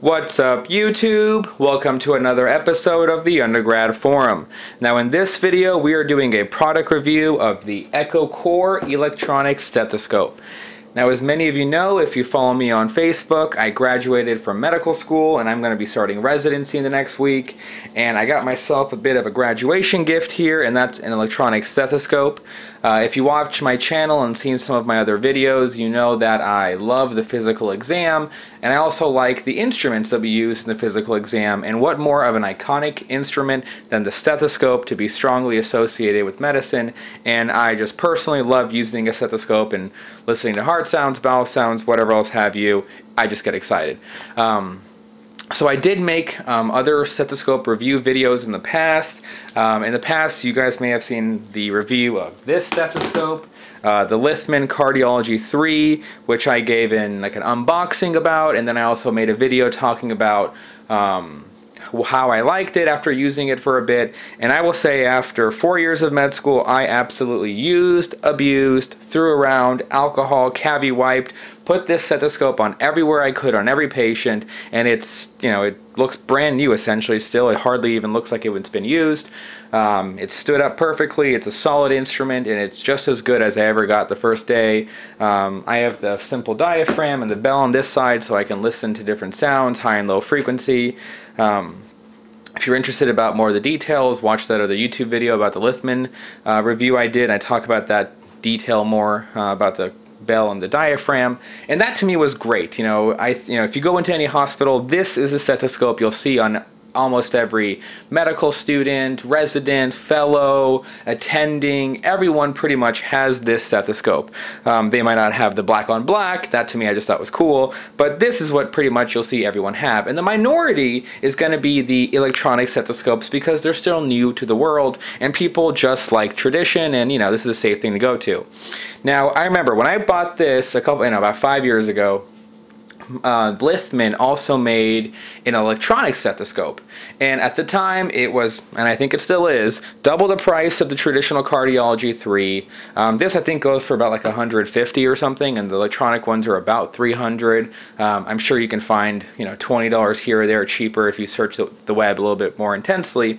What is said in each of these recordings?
What's up YouTube? Welcome to another episode of the Undergrad Forum. Now in this video we are doing a product review of the Eko Core electronic stethoscope. Now as many of you know, if you follow me on Facebook, I graduated from medical school and I'm going to be starting residency in the next week and I got myself a bit of a graduation gift here and that's an electronic stethoscope. Uh, if you watch my channel and seen some of my other videos, you know that I love the physical exam and I also like the instruments that we use in the physical exam and what more of an iconic instrument than the stethoscope to be strongly associated with medicine and I just personally love using a stethoscope and listening to heart sounds, bowel sounds, whatever else have you. I just get excited. Um, so I did make um, other stethoscope review videos in the past. Um, in the past, you guys may have seen the review of this stethoscope, uh, the Littmann Cardiology 3, which I gave in like an unboxing about, and then I also made a video talking about um, how I liked it after using it for a bit. And I will say after four years of med school, I absolutely used, abused, threw around, alcohol, cavi wiped, put this stethoscope on everywhere I could on every patient. And it's you know it looks brand new essentially still. It hardly even looks like it's been used um, it stood up perfectly. It's a solid instrument and it's just as good as I ever got the first day. Um, I have the simple diaphragm and the bell on this side so I can listen to different sounds high and low frequency. Um, if you're interested about more of the details, watch that other YouTube video about the Littmann uh, review I did. I talk about that detail more uh, about the bell and the diaphragm. And that to me was great you know. I you know if you go into any hospital this is a stethoscope you'll see on almost every medical student, resident, fellow, attending, everyone pretty much has this stethoscope. Um, they might not have the black on black, that to me I just thought was cool, but this is what pretty much you'll see everyone have. And the minority is going to be the electronic stethoscopes because they're still new to the world and people just like tradition and you know this is a safe thing to go to. Now, I remember when I bought this a couple, you know, about five years ago, uh, Littmann also made an electronic stethoscope. And at the time, it was, and I think it still is, double the price of the traditional Cardiology 3. Um, this, I think, goes for about like 150 or something, and the electronic ones are about 300. Um, I'm sure you can find, you know, $20 here or there cheaper if you search the, the web a little bit more intensely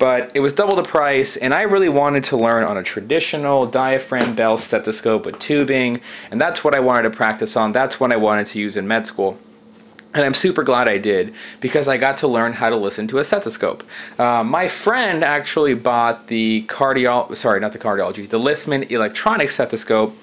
but it was double the price and I really wanted to learn on a traditional diaphragm bell stethoscope with tubing and that's what I wanted to practice on. That's what I wanted to use in med school. And I'm super glad I did because I got to learn how to listen to a stethoscope. Uh, my friend actually bought the cardio, sorry, not the cardiology, the Littmann electronic stethoscope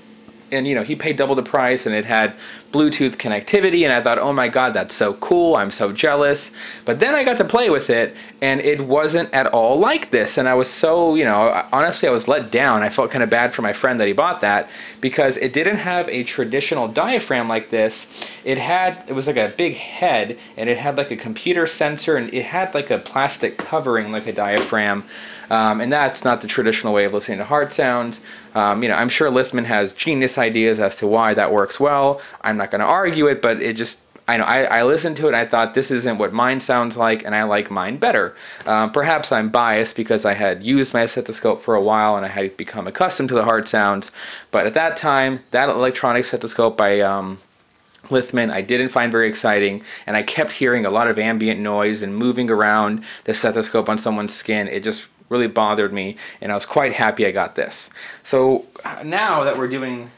and you know he paid double the price and it had bluetooth connectivity and i thought oh my god that's so cool. I'm so jealous. But then i got to play with it and it wasn't at all like this. And i was so you know honestly i was let down. I felt kind of bad for my friend that he bought that because it didn't have a traditional diaphragm like this. It had it was like a big head and it had like a computer sensor and it had like a plastic covering like a diaphragm. Um, and that's not the traditional way of listening to heart sounds. Um, you know, I'm sure Littmann has genius ideas as to why that works well. I'm not going to argue it, but it just I know I, I, listened to it and I thought this isn't what mine sounds like and I like mine better. Um, perhaps I'm biased because I had used my stethoscope for a while and I had become accustomed to the heart sounds. But at that time, that electronic stethoscope by um, Littmann I didn't find very exciting and I kept hearing a lot of ambient noise and moving around the stethoscope on someone's skin. It just really bothered me and I was quite happy I got this. So now that we're doing,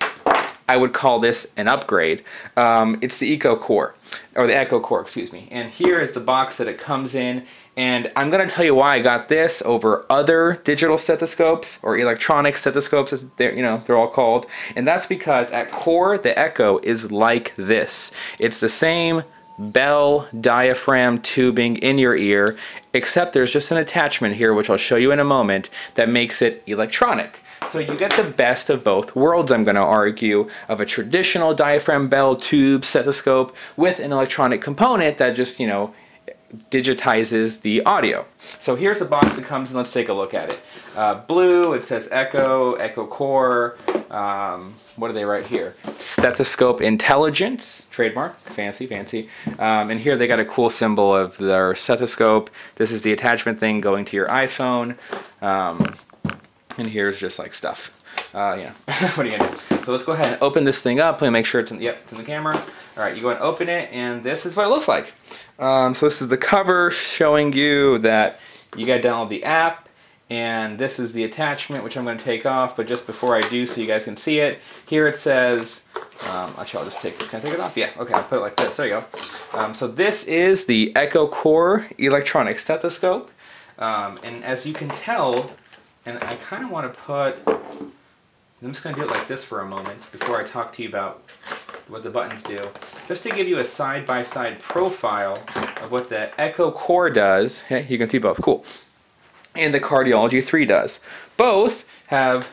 I would call this an upgrade, um, it's the Eko Core, or the Eko Core, excuse me. And here is the box that it comes in and I'm going to tell you why I got this over other digital stethoscopes or electronic stethoscopes as they're, you know, they're all called. And that's because at core, the Eko is like this. It's the same bell diaphragm tubing in your ear, except there's just an attachment here, which I'll show you in a moment, that makes it electronic. So you get the best of both worlds, I'm going to argue, of a traditional diaphragm bell tube stethoscope with an electronic component that just, you know, digitizes the audio. So here's the box that comes in. Let's take a look at it. Uh, blue, it says Eko, Eko Core. Um, what are they right here? Stethoscope Intelligence, trademark, fancy, fancy. Um, and here they got a cool symbol of their stethoscope. This is the attachment thing going to your iPhone. Um, and here's just like stuff. Uh, yeah, what are you gonna do? So let's go ahead and open this thing up and make sure it's in, yep, it's in the camera. All right, you go and open it and this is what it looks like. Um, so this is the cover showing you that you gotta download the app and this is the attachment which I'm going to take off but just before I do so you guys can see it here it says um, actually I'll just take can I take it off? Yeah okay I'll put it like this there you go. Um, so this is the Eko Core electronic stethoscope. Um, and as you can tell and I kind of want to put I'm just going to do it like this for a moment before I talk to you about what the buttons do just to give you a side-by-side -side profile of what the Eko Core does. Hey you can see both cool and the Cardiology 3 does. Both have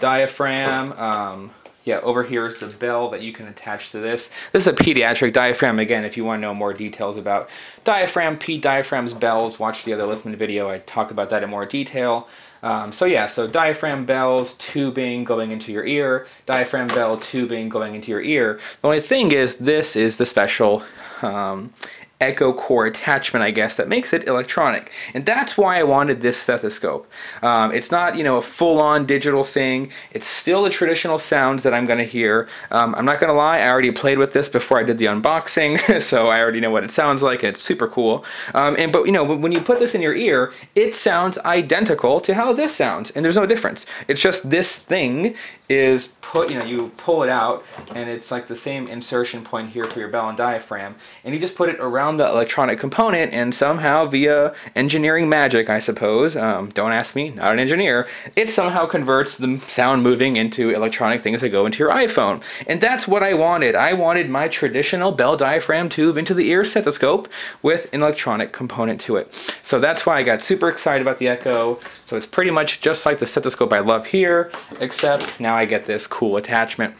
diaphragm. Um, yeah, over here is the bell that you can attach to this. This is a pediatric diaphragm. Again, if you want to know more details about diaphragm, P diaphragms, bells, watch the other Littmann video. I talk about that in more detail. Um, so yeah, so diaphragm bells, tubing going into your ear, diaphragm bell, tubing going into your ear. The only thing is this is the special um, Eko core attachment, I guess, that makes it electronic. And that's why I wanted this stethoscope. Um, it's not, you know, a full-on digital thing. It's still the traditional sounds that I'm going to hear. Um, I'm not going to lie, I already played with this before I did the unboxing, so I already know what it sounds like, it's super cool. Um, and But, you know, when you put this in your ear, it sounds identical to how this sounds, and there's no difference. It's just this thing is put, you know, you pull it out, and it's like the same insertion point here for your bell and diaphragm, and you just put it around the electronic component and somehow via engineering magic, I suppose, um, don't ask me, not an engineer, it somehow converts the sound moving into electronic things that go into your iPhone. And that's what I wanted. I wanted my traditional bell diaphragm tube into the ear stethoscope with an electronic component to it. So that's why I got super excited about the Eko. So it's pretty much just like the stethoscope I love here, except now I get this cool attachment.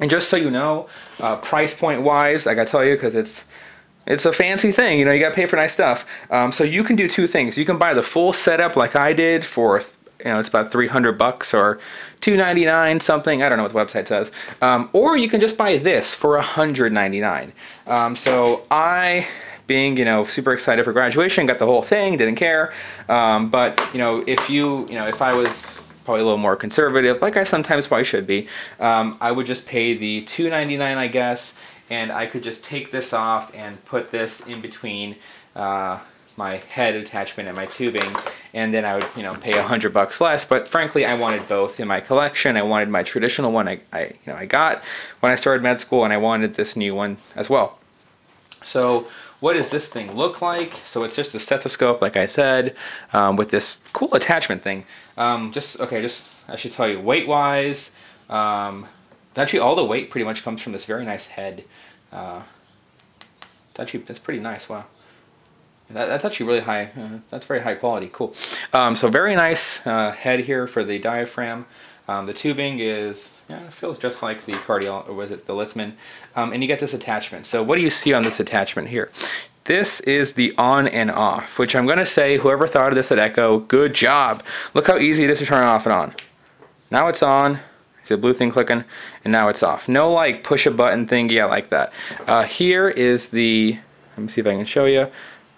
And just so you know, uh, price point wise, I gotta tell you, because it's it's a fancy thing, you know, you gotta pay for nice stuff. Um, so you can do two things. You can buy the full setup like I did for, you know, it's about 300 bucks or 299 something, I don't know what the website says. Um, or you can just buy this for 199. Um, so I being you know super excited for graduation got the whole thing didn't care um, but you know if you you know if I was probably a little more conservative like I sometimes probably should be um, I would just pay the 299 I guess and I could just take this off and put this in between uh, my head attachment and my tubing and then I would you know pay a hundred bucks less. But frankly I wanted both in my collection. I wanted my traditional one I, I you know I got when I started med school and I wanted this new one as well. So what does this thing look like? So it's just a stethoscope like I said um, with this cool attachment thing. Um, just okay just I should tell you weight wise um, actually all the weight pretty much comes from this very nice head. Uh, it's actually it's pretty nice. Wow. That, that's actually really high. Uh, that's very high quality. Cool. Um, so very nice uh, head here for the diaphragm. Um, the tubing is yeah, it feels just like the cardial or was it the Littmann, um, and you get this attachment. So what do you see on this attachment here? This is the on and off, which I'm going to say whoever thought of this at Eko, good job. Look how easy it is to turn off and on. Now it's on, See the blue thing clicking? And now it's off. No like push a button thing, yeah, like that. Uh, here is the, let me see if I can show you,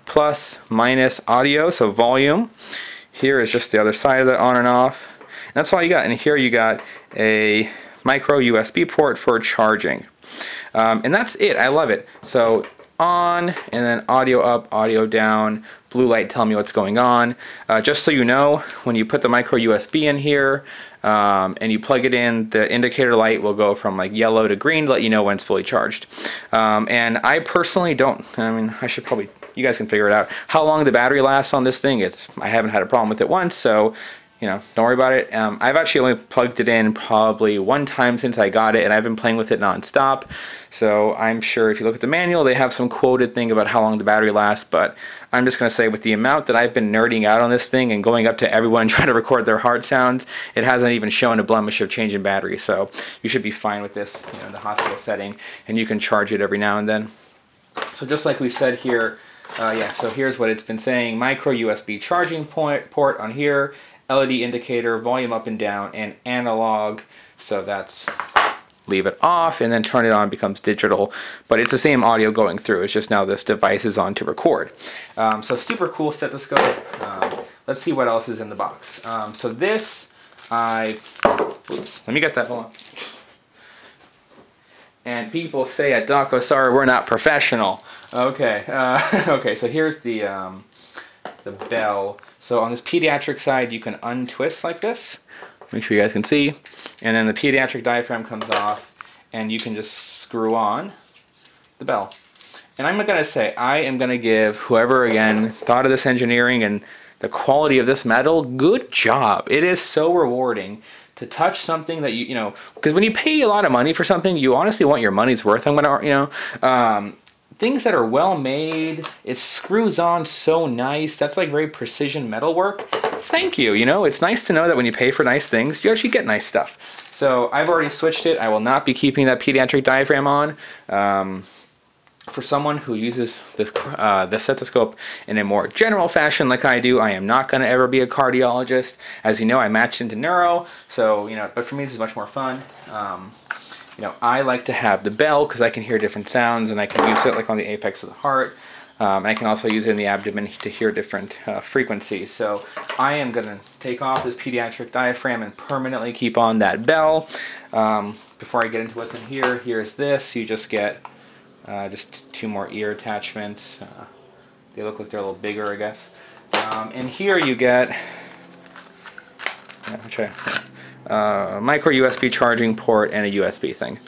plus minus audio, so volume. Here is just the other side of that on and off. And that's all you got. And here you got a micro USB port for charging. Um, and that's it. I love it. So on and then audio up, audio down, blue light tell me what's going on. Uh, just so you know, when you put the micro USB in here um, and you plug it in, the indicator light will go from like yellow to green to let you know when it's fully charged. Um, and I personally don't, I mean, I should probably, you guys can figure it out. How long the battery lasts on this thing, it's I haven't had a problem with it once, so you know, don't worry about it. Um, I've actually only plugged it in probably one time since I got it, and I've been playing with it nonstop. So I'm sure if you look at the manual, they have some quoted thing about how long the battery lasts, but I'm just going to say with the amount that I've been nerding out on this thing and going up to everyone trying to record their heart sounds, it hasn't even shown a blemish of changing battery. So you should be fine with this you know, in the hospital setting, and you can charge it every now and then. So just like we said here, uh, yeah, so here's what it's been saying. Micro USB charging point, port on here, LED indicator, volume up and down, and analog. So that's leave it off and then turn it on becomes digital but it's the same audio going through it's just now this device is on to record um, so super cool stethoscope um, let's see what else is in the box. Um, so this, I, oops, let me get that, hold on. And people say at sorry, we're not professional. Okay, uh, okay, so here's the, um, the bell. So on this pediatric side, you can untwist like this. Make sure you guys can see. And then the pediatric diaphragm comes off and you can just screw on the bell. And I'm going to say, I am going to give whoever, again, thought of this engineering and the quality of this metal, good job. It is so rewarding to touch something that you, you know, because when you pay a lot of money for something, you honestly want your money's worth. I'm to, you know, um, things that are well made, it screws on so nice. That's like very precision metal work. Thank you. You know, it's nice to know that when you pay for nice things, you actually get nice stuff. So I've already switched it. I will not be keeping that pediatric diaphragm on. Um, for someone who uses the, uh, the stethoscope in a more general fashion like I do, I am not going to ever be a cardiologist. As you know, I matched into neuro, so, you know, but for me this is much more fun. Um, you know, I like to have the bell because I can hear different sounds and I can use it like on the apex of the heart. Um, I can also use it in the abdomen to hear different uh, frequencies. So I am going to take off this pediatric diaphragm and permanently keep on that bell. Um, before I get into what's in here, here's this. You just get uh, just two more ear attachments. Uh, they look like they're a little bigger, I guess. Um, and here you get yeah, try, uh, micro USB charging port and a USB thing.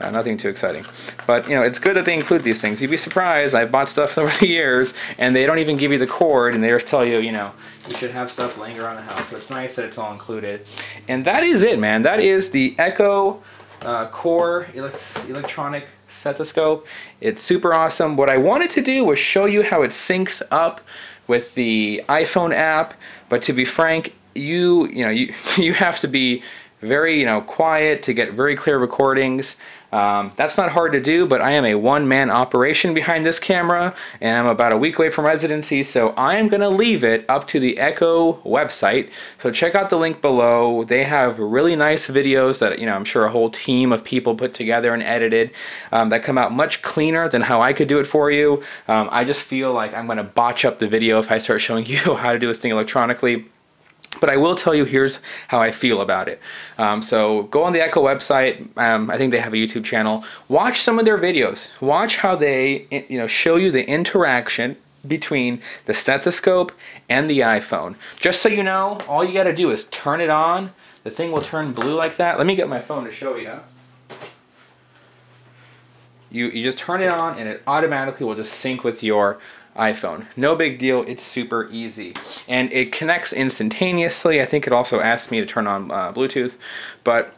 Uh, nothing too exciting. But, you know, it's good that they include these things. You'd be surprised. I've bought stuff over the years, and they don't even give you the cord, and they just tell you, you know, you should have stuff laying around the house. So it's nice that it's all included. And that is it, man. That is the Eko uh, Core electronic stethoscope. It's super awesome. What I wanted to do was show you how it syncs up with the iPhone app, but to be frank, you you know you you have to be very you know quiet to get very clear recordings. Um, that's not hard to do, but I am a one-man operation behind this camera, and I'm about a week away from residency, so I am going to leave it up to the Eko website. So check out the link below. They have really nice videos that, you know, I'm sure a whole team of people put together and edited um, that come out much cleaner than how I could do it for you. Um, I just feel like I'm going to botch up the video if I start showing you how to do this thing electronically. But I will tell you here's how I feel about it. Um, so go on the Eko website. Um, I think they have a YouTube channel. Watch some of their videos. Watch how they you know show you the interaction between the stethoscope and the iPhone. Just so you know, all you got to do is turn it on. The thing will turn blue like that. Let me get my phone to show you. You, you just turn it on and it automatically will just sync with your iPhone. No big deal, it's super easy. And it connects instantaneously. I think it also asked me to turn on uh, Bluetooth, but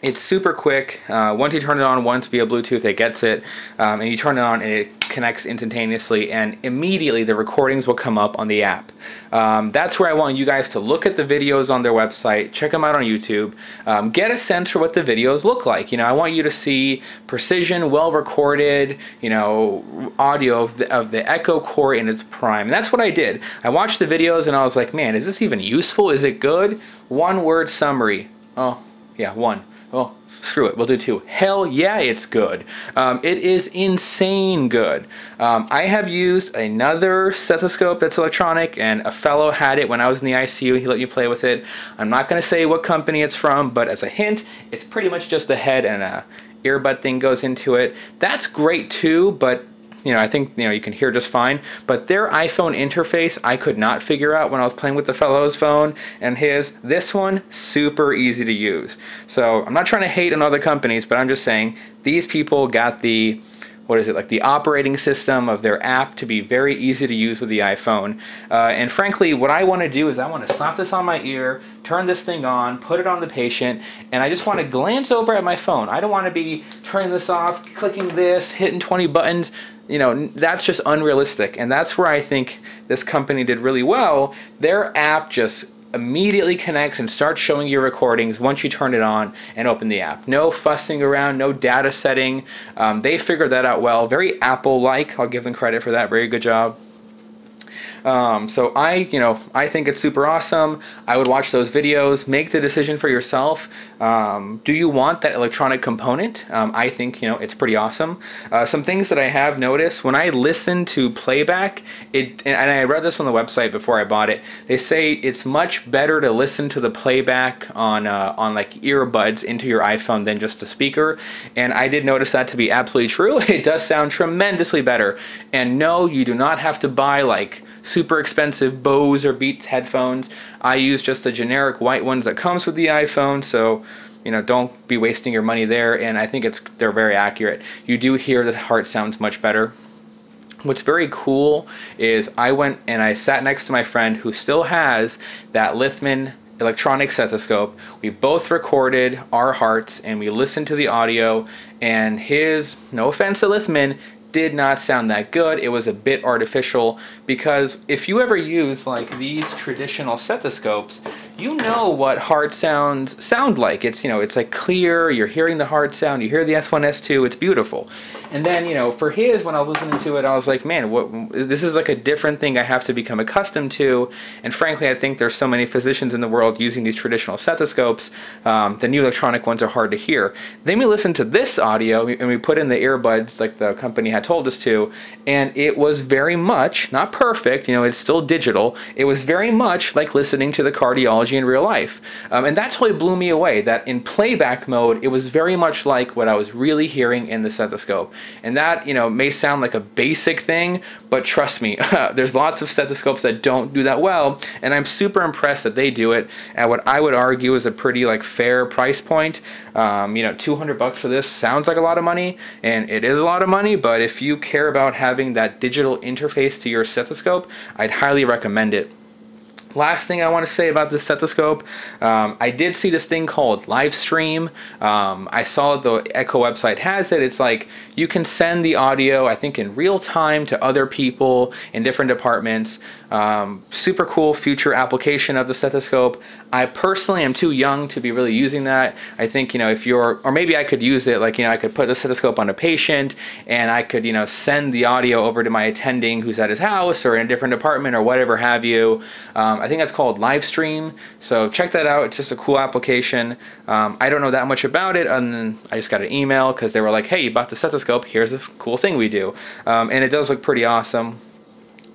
it's super quick. Uh, once you turn it on once via Bluetooth, it gets it, um, and you turn it on and it connects instantaneously, and immediately the recordings will come up on the app. Um, that's where I want you guys to look at the videos on their website, check them out on YouTube, um, get a sense for what the videos look like. You know, I want you to see precision, well recorded, you know, audio of the, of the Eko Core in its prime. And that's what I did. I watched the videos and I was like, man, is this even useful? Is it good? One word summary. Oh, yeah, one. Oh, screw it, we'll do two. Hell yeah, it's good. Um, it is insane good. Um, I have used another stethoscope that's electronic, and a fellow had it when I was in the ICU. He let me play with it. I'm not going to say what company it's from, but as a hint, it's pretty much just a head and a earbud thing goes into it. That's great too, but you know, I think you know you can hear just fine. But their iPhone interface, I could not figure out when I was playing with the fellow's phone and his. This one, super easy to use. So I'm not trying to hate on other companies, but I'm just saying these people got the what is it like the operating system of their app to be very easy to use with the iPhone. Uh, and frankly, what I want to do is I want to slap this on my ear, turn this thing on, put it on the patient, and I just want to glance over at my phone. I don't want to be turning this off, clicking this, hitting 20 buttons you know, that's just unrealistic. And that's where I think this company did really well. Their app just immediately connects and starts showing your recordings once you turn it on and open the app. No fussing around, no data setting. Um, they figured that out well. Very Apple-like. I'll give them credit for that. Very good job. Um, so I, you know, I think it's super awesome. I would watch those videos, make the decision for yourself. Um, do you want that electronic component? Um, I think, you know, it's pretty awesome. Uh, some things that I have noticed when I listen to playback, it, and I read this on the website before I bought it, they say it's much better to listen to the playback on, uh, on like earbuds into your iPhone than just a speaker. And I did notice that to be absolutely true. It does sound tremendously better. And no, you do not have to buy like super expensive Bose or Beats headphones. I use just the generic white ones that comes with the iPhone, so you know, don't be wasting your money there. And I think it's they're very accurate. You do hear the heart sounds much better. What's very cool is I went and I sat next to my friend who still has that Littmann electronic stethoscope. We both recorded our hearts and we listened to the audio and his, no offense to Littmann, did not sound that good. It was a bit artificial because if you ever use like these traditional stethoscopes, you know what heart sounds sound like. It's, you know, it's like clear, you're hearing the heart sound, you hear the S1, S2, it's beautiful. And then, you know, for his, when I was listening to it, I was like, man, what, this is like a different thing I have to become accustomed to. And frankly, I think there's so many physicians in the world using these traditional stethoscopes. Um, the new electronic ones are hard to hear. Then we listen to this audio and we put in the earbuds like the company had told us to, and it was very much, not perfect, you know, it's still digital. It was very much like listening to the cardiology in real life. Um, and that totally blew me away that in playback mode, it was very much like what I was really hearing in the stethoscope. And that, you know, may sound like a basic thing, but trust me, there's lots of stethoscopes that don't do that well. And I'm super impressed that they do it at what I would argue is a pretty like fair price point. Um, you know, 200 bucks for this sounds like a lot of money, and it is a lot of money, but if you care about having that digital interface to your stethoscope, I'd highly recommend it. Last thing I want to say about this stethoscope, um, I did see this thing called Livestream. Um, I saw the Eko website has it. It's like you can send the audio, I think, in real time to other people in different departments. Um, super cool future application of the stethoscope. I personally am too young to be really using that. I think, you know, if you're, or maybe I could use it, like, you know, I could put the stethoscope on a patient and I could, you know, send the audio over to my attending who's at his house or in a different department or whatever have you. Um, I think that's called live stream. So check that out. It's just a cool application. Um, I don't know that much about it, and I just got an email because they were like, hey, you bought the stethoscope. Here's a cool thing we do. Um, and it does look pretty awesome.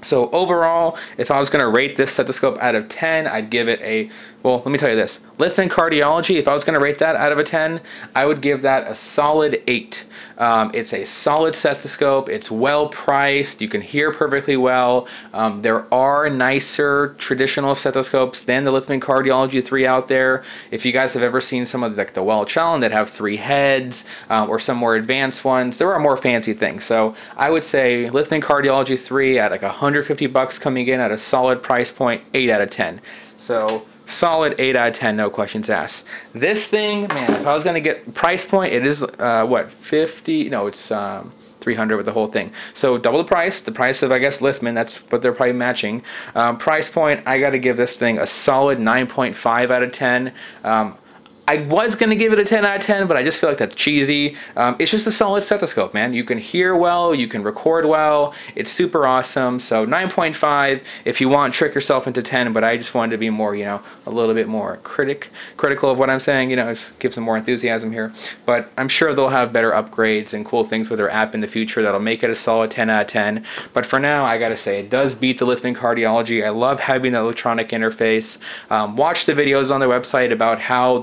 So overall, if I was going to rate this stethoscope out of 10, I'd give it a, well, let me tell you this. Littmann Cardiology, if I was going to rate that out of a 10, I would give that a solid 8. Um, it's a solid stethoscope. It's well priced. You can hear perfectly well. Um, there are nicer traditional stethoscopes than the Littmann Cardiology 3 out there. If you guys have ever seen some of the, like the Welch Allyn that have three heads um, or some more advanced ones, there are more fancy things. So I would say Littmann Cardiology 3 at like 150 bucks coming in at a solid price point, 8 out of 10. So solid 8 out of 10 no questions asked. This thing man if i was going to get price point it is uh, what 50 no it's um, 300 with the whole thing. So double the price the price of i guess Littmann that's what they're probably matching. Um, price point i got to give this thing a solid 9.5 out of 10 um, I was going to give it a 10 out of 10, but I just feel like that's cheesy. Um, it's just a solid stethoscope, man. You can hear well, you can record well. It's super awesome. So 9.5 if you want, trick yourself into 10, but I just wanted to be more, you know, a little bit more critic, critical of what I'm saying, you know, give some more enthusiasm here. But I'm sure they'll have better upgrades and cool things with their app in the future that'll make it a solid 10 out of 10. But for now, I gotta say, it does beat the Littmann Cardiology. I love having the electronic interface. Um, watch the videos on their website about how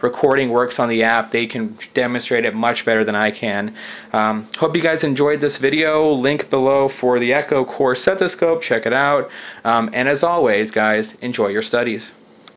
recording works on the app. They can demonstrate it much better than I can. Um, hope you guys enjoyed this video. Link below for the Eko Core Stethoscope. Check it out. Um, and as always, guys, enjoy your studies.